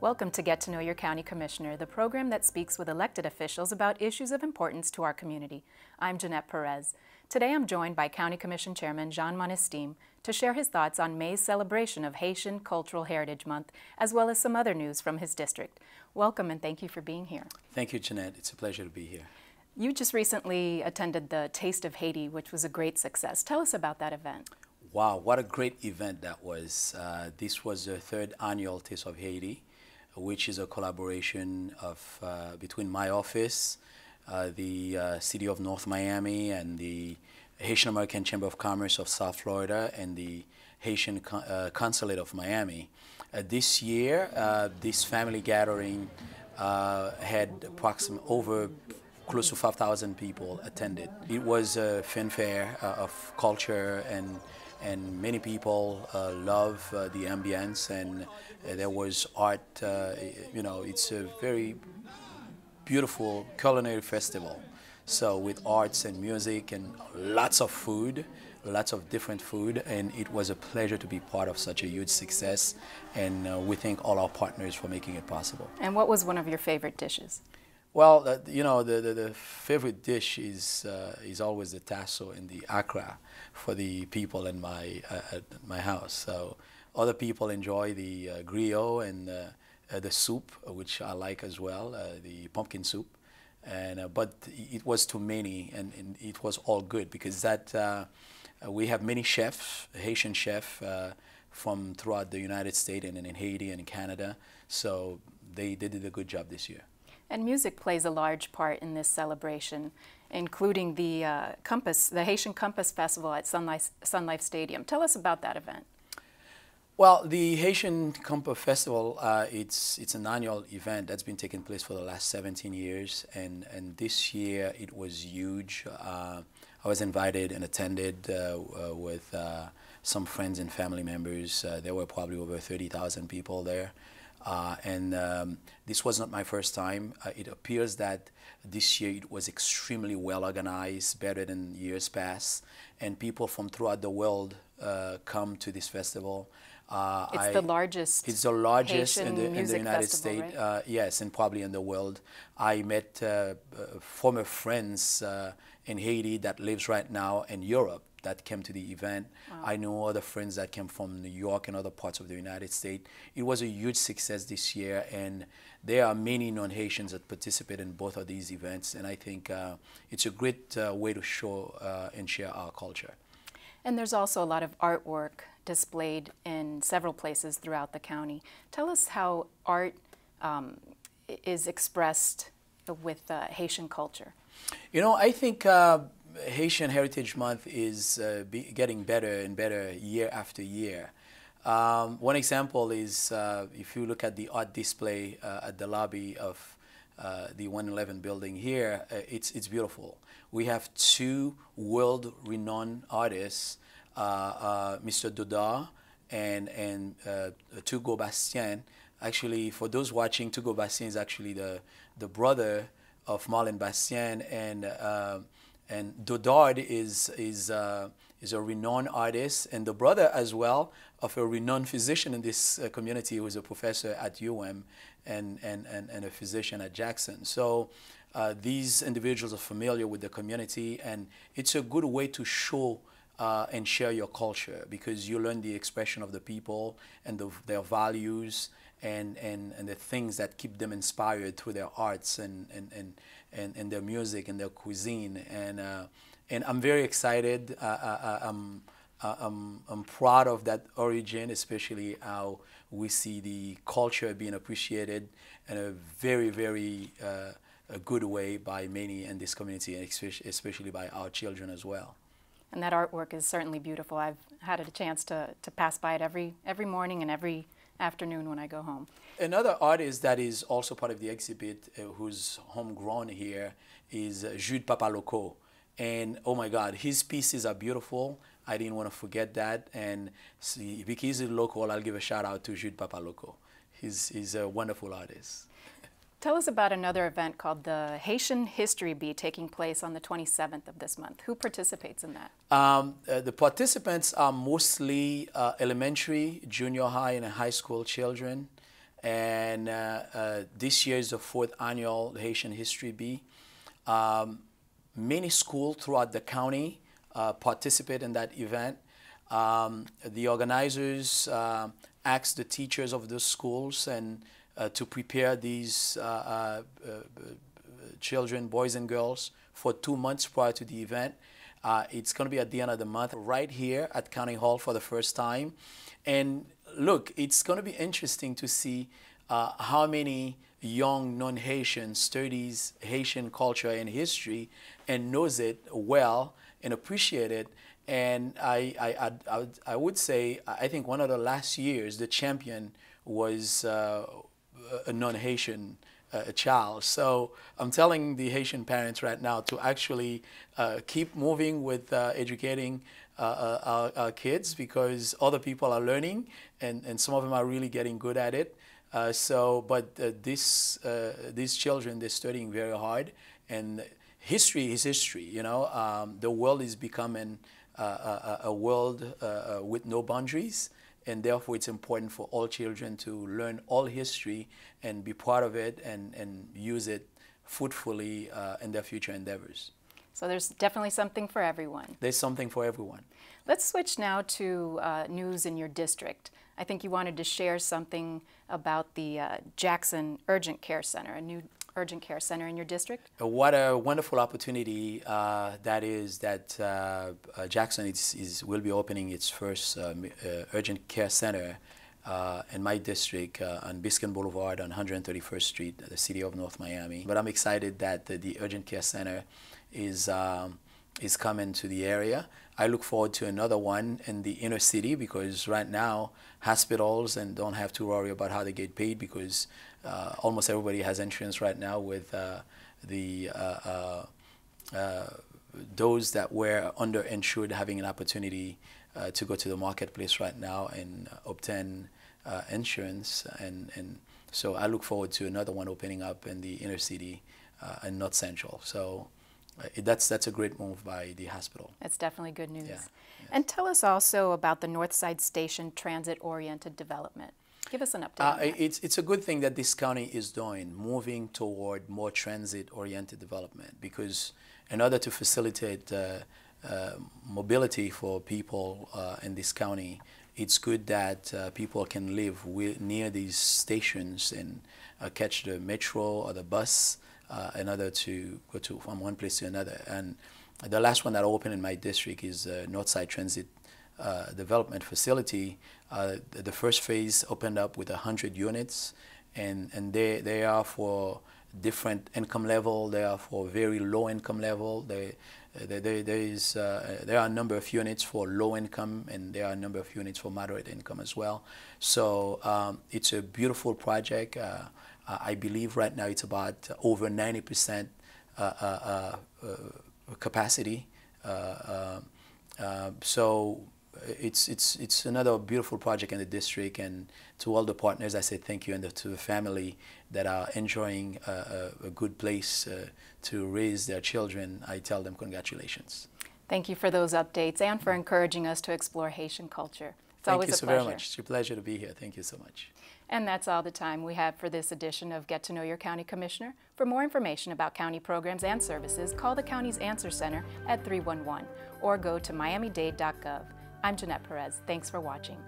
Welcome to Get to Know Your County Commissioner, the program that speaks with elected officials about issues of importance to our community. I'm Jeanette Perez. Today I'm joined by County Commission Chairman Jean Monestime to share his thoughts on May's celebration of Haitian Cultural Heritage Month, as well as some other news from his district. Welcome and thank you for being here. Thank you, Jeanette. It's a pleasure to be here. You just recently attended the Taste of Haiti, which was a great success. Tell us about that event. Wow, what a great event that was. Uh, this was the third annual Taste of Haiti which is a collaboration of uh, between my office, uh, the uh, City of North Miami, and the Haitian American Chamber of Commerce of South Florida, and the Haitian Con uh, Consulate of Miami. Uh, this year, uh, this family gathering had approximately over close to 5,000 people attended. It was a fanfare of culture and and many people uh, love uh, the ambience and uh, there was art uh, you know it's a very beautiful culinary festival. So with arts and music and lots of food lots of different food and it was a pleasure to be part of such a huge success and uh, we thank all our partners for making it possible. And what was one of your favorite dishes well, uh, you know, the, the, the, favorite dish is, uh, is always the tasso and the akra for the people in my, uh, my house. So other people enjoy the uh, griot and uh, uh, the soup, which I like as well, the pumpkin soup. And, but it was too many, and, and, it was all good because that we have many chefs, Haitian chefs, from throughout the United States and in Haiti and in Canada. So they, they did a good job this year. And music plays a large part in this celebration, including the uh, Compas, the Haitian Compas Festival at Sun Life, Sun Life Stadium. Tell us about that event. Well, the Haitian Compas Festival, uh, it's, it's an annual event that's been taking place for the last 17 years, and, and this year it was huge. Uh, I was invited and attended uh, uh, with uh, some friends and family members. there were probably over 30,000 people there. Uh, and um, this was not my first time. Uh, it appears that this year it was extremely well organized, better than years past, and people from throughout the world uh, come to this festival. Uh, it's I, the largest. It's the largest in the, in the United States, right? Uh, yes, and probably in the world. I met uh, former friends in Haiti that lives right now in Europe that came to the event. Wow. I know other friends that came from New York and other parts of the United States. It was a huge success this year, and there are many non-Haitians that participate in both of these events, and I think uh, it's a great uh, way to show uh, and share our culture. And there's also a lot of artwork displayed in several places throughout the county. Tell us how art um, is expressed with uh, Haitian culture. You know, I think uh, Haitian Heritage Month is uh, getting better and better year after year. Um, one example is uh, if you look at the art display uh, at the lobby of uh, the 111 building here, uh, it's, it's beautiful. We have two world-renowned artists, uh, Mr. Dodard and, and Tougo Bastien. Actually, for those watching, Tougo Bastien is actually the, the brother of Marleine Bastien and and Dodard is, is, uh, is a renowned artist and the brother as well of a renowned physician in this uh, community who is a professor at UM and, and, and, and a physician at Jackson. So uh, these individuals are familiar with the community and it's a good way to show uh, and share your culture because you learn the expression of the people and the, their values and, and, and the things that keep them inspired through their arts and, and, and, and, and their music and their cuisine. And, uh, and I'm very excited. Uh, uh, uh I'm, uh, I'm, I'm proud of that origin, especially how we see the culture being appreciated in a very, very uh, a good way by many in this community, especially by our children as well. And that artwork is certainly beautiful. I've had a chance to, to pass by it every, every morning and every afternoon when I go home. Another artist that is also part of the exhibit uh, who's homegrown here is uh, Jude Papaloko. And oh my God, his pieces are beautiful. I didn't want to forget that. And see, because he's local, I'll give a shout out to Jude Papaloko. He's, he's a wonderful artist. Tell us about another event called the Haitian History Bee taking place on the 27th of this month. Who participates in that? Um, uh, the participants are mostly uh, elementary, junior high, and high school children. And uh, uh, this year is the fourth annual Haitian History Bee. Um, many schools throughout the county uh, participate in that event. Um, the organizers uh, asked the teachers of the schools and to prepare these uh, children, boys and girls, for two months prior to the event. Uh, it's going to be at the end of the month right here at County Hall for the first time. And look, it's going to be interesting to see uh, how many young non-Haitians studies Haitian culture and history and knows it well and appreciate it. And I, I, I, I would say, I think one of the last years, the champion was uh, a non-Haitian a child. So I'm telling the Haitian parents right now to actually uh, keep moving with uh, educating uh, uh, our, our, kids because other people are learning and, and some of them are really getting good at it. Uh, so, but uh, this, these children, they're studying very hard and history is history, you know. Um, the world is becoming a, a, world with no boundaries and therefore it's important for all children to learn all history and be part of it and, and use it fruitfully uh, in their future endeavors. So there's definitely something for everyone. There's something for everyone. Let's switch now to uh, news in your district. I think you wanted to share something about the uh, Jackson Urgent Care Center, a new urgent care center in your district? Uh, what a wonderful opportunity uh, that is that uh, uh Jackson is, is, will be opening its first uh, uh, urgent care center in my district on Biscayne Boulevard on 131st Street, the city of North Miami. But I'm excited that the, the urgent care center is, um, is coming to the area. I look forward to another one in the inner city because right now hospitals and don't have to worry about how they get paid because uh, almost everybody has insurance right now with uh, the uh, uh, those that were underinsured having an opportunity to go to the marketplace right now and obtain insurance and, and so I look forward to another one opening up in the inner city and North Central. So that's that's a great move by the hospital. It's definitely good news. Yeah, yes. And tell us also about the Northside Station transit-oriented development. Give us an update. Uh, it's, it's a good thing that this county is doing, moving toward more transit-oriented development because in order to facilitate uh, uh, mobility for people uh, in this county, it's good that uh, people can live near these stations and uh, catch the metro or the bus in order to go to from one place to another. And the last one that opened in my district is Northside Transit uh, development facility, uh, the first phase opened up with 100 units, and, and they, they are for different income level, they are for very low income level. They, they, they, there, is, uh, there are a number of units for low income, and there are a number of units for moderate income as well. So um, it's a beautiful project. Uh, I believe right now it's about over 90% uh, capacity. so it's, it's, it's another beautiful project in the district and to all the partners I say thank you and the, to the family that are enjoying a, a, a good place uh, to raise their children, I tell them congratulations. Thank you for those updates and for encouraging us to explore Haitian culture. It's Thank always you so pleasure. very much. It's a pleasure to be here. Thank you so much. And that's all the time we have for this edition of Get to Know Your County Commissioner. For more information about county programs and services, call the county's Answer Center at 311 or go to miamidade.gov. I'm Jeanette Perez. Thanks for watching.